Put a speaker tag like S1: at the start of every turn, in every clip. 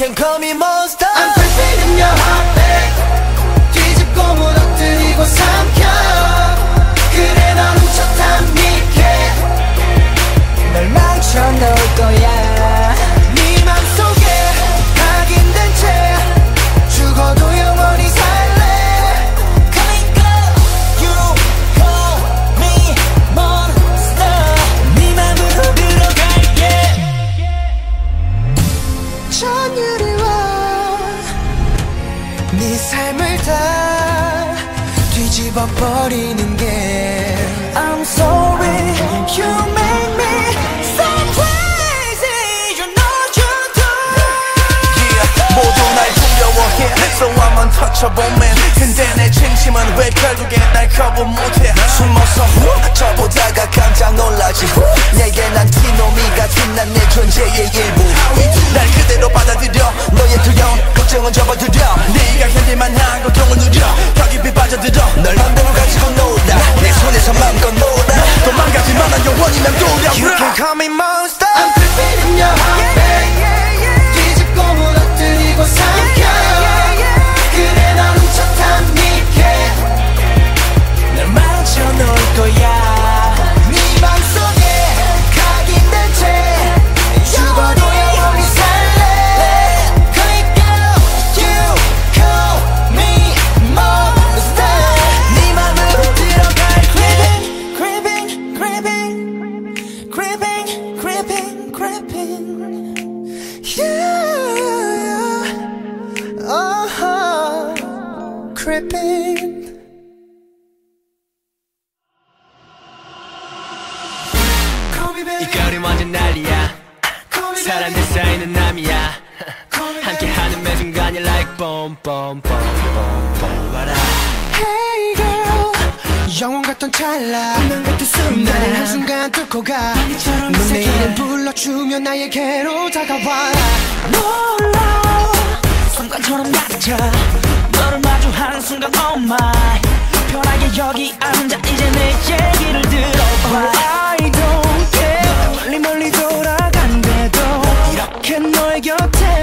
S1: can call me mom. 씹어버리는 게. I'm sorry you make me so crazy. You know you do.
S2: Yeah, 모두 날 두려워해. So I'm untouchable man. 근데 내 진심은 왜 결국에 날 거부 못해? 숨어서 후 저보다가 깜짝 놀라지 후. 내게 난 티노미 같은 난 내 존재의 일부. 날 그대로 받아들여. 너의 두려움 걱정은 접어두려. 네가 견딜만한 고통을 누려. 더 깊이 빠져들어 도망가지만 영원히 난 두려워 You can call me monster
S1: yeah uh-huh creeping
S3: 이 거리 완전 난리야 사람들 사이는 남이야 함께하는 매 순간이 like
S1: Hey girl 영원 같던 찰나 운명 같은 순간 한순간 뚫고 가 넌내 이름 불러주며 나에게로 다가와.
S3: 놀라. 순간처럼 닥쳐. 너를 마주하는 순간 oh my. 편하게 여기 앉아 이제 내 얘기를 들어봐. I don't care. 멀리 멀리 돌아간대도 이렇게 너의 곁에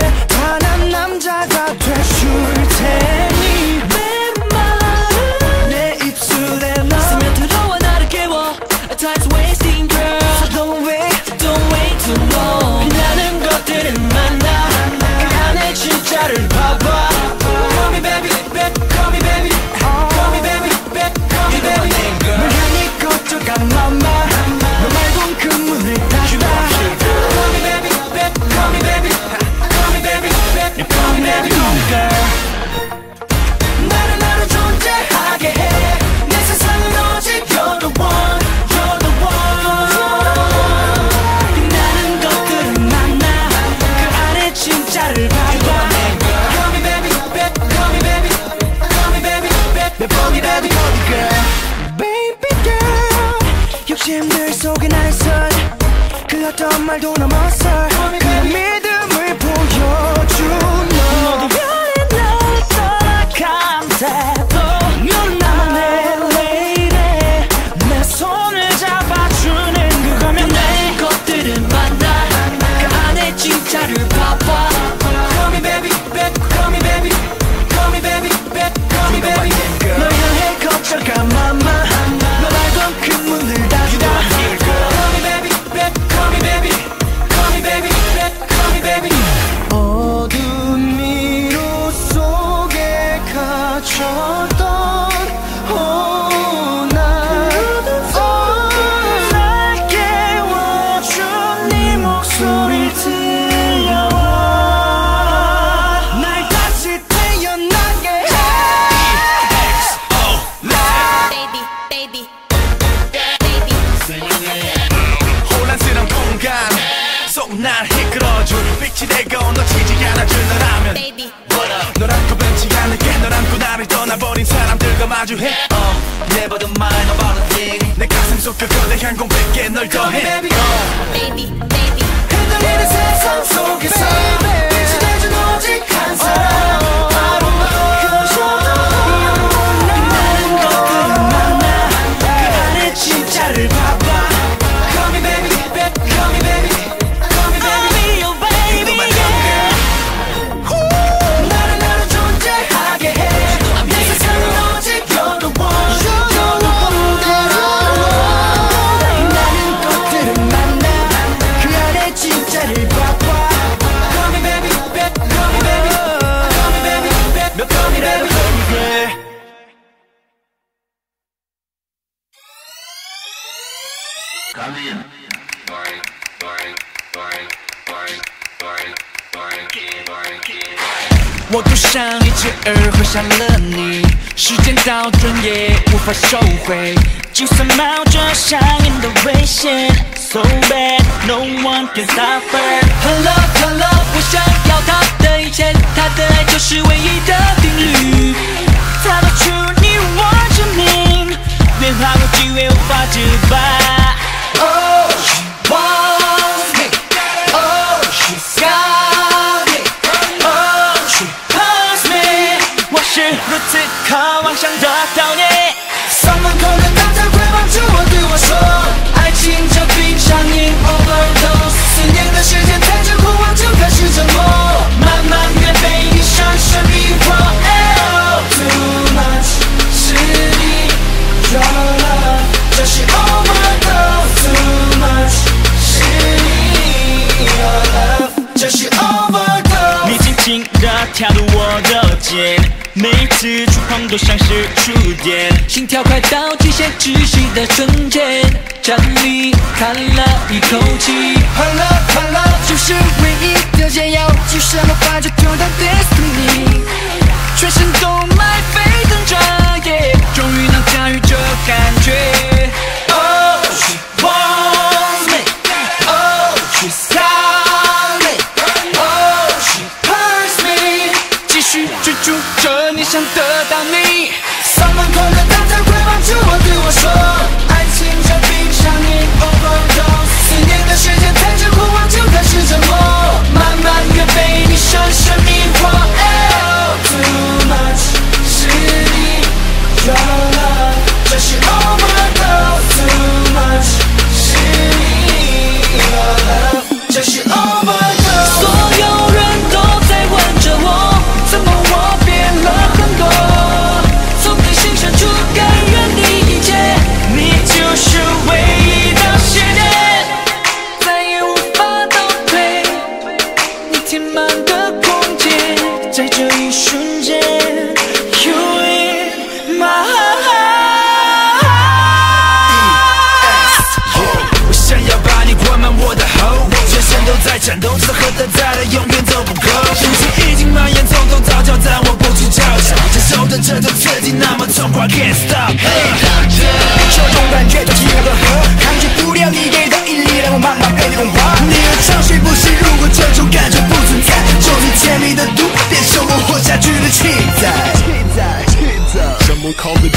S3: baby, baby, baby.
S2: 혼란스러운 공간 속날 이끌어줄 빛이 되고 놓치지 않아줄 너라면
S4: baby.
S2: 널 안고 변치 않을게 널 안고 나를 떠나버린 사람들과 마주해 uh, Never the mind about a thing 내 가슴 속그 거대한 공백에 널 더해
S4: baby, baby.
S1: 흔들리는 세상 속에서
S3: 而会伤了你。时间倒转也无法收回。就算冒着上瘾的危险，So bad，No one can suffer。Hello，Hello，我想要他的一切，他的爱就是唯一的定律。他的出你我之名，变化无机会无法自拔。
S1: Oh，
S3: 我。 가왕창 덕다운이 每次触碰都像是触电，心跳快到极限窒息的瞬间，站立叹了一口气，
S1: 好了好了，
S3: 就是唯一的解药，就什么话就丢到 destiny，全身动脉沸腾着，yeah, 终于能驾驭这感觉。presentó 战斗นต้อ再
S2: เ永远都不够แ气已经จและยง但我不去นจบ受着这种刺激，那么痛快，Can't stop。
S1: Hey ยังชมตรงจอจอจังหวะ
S2: ผู้ชูเจ้าชายฉันส่ง不ธอเธอจนสึกอย่า的
S1: นั้นโชว์ค
S3: วามรั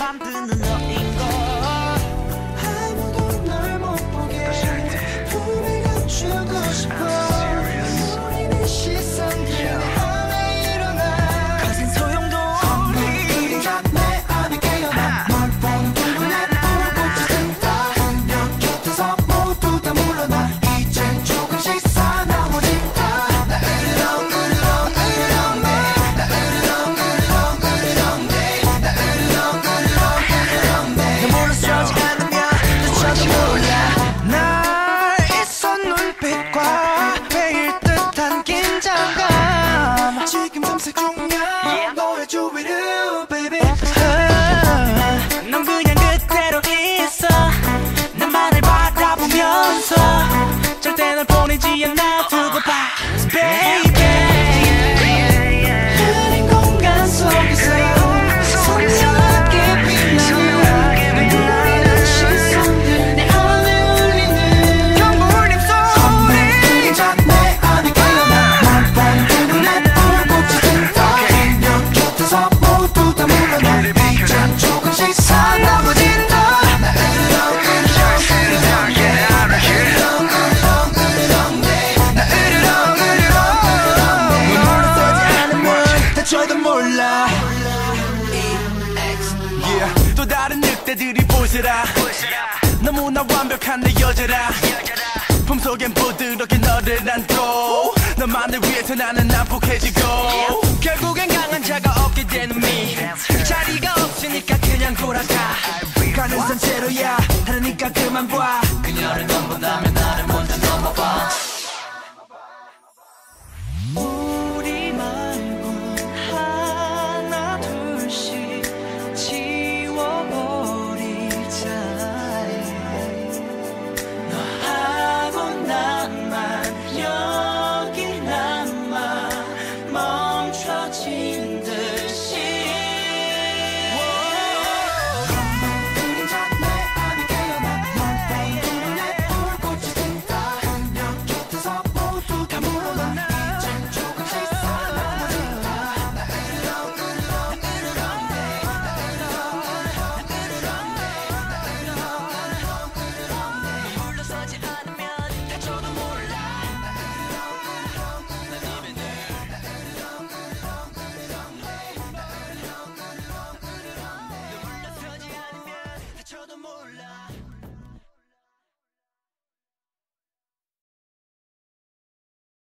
S3: 만드는 너인
S2: 품속엔 부드럽게 너를 안고 너만을 위해서 나는 난폭해지고
S3: 결국엔 강한 자가 없게 되는 미. 자리가 없으니까 그냥 돌아가.
S2: 가능성 제로야. 다르니까 그만 봐. 그녀를 넘본다면 나를 먼저 넘어봐.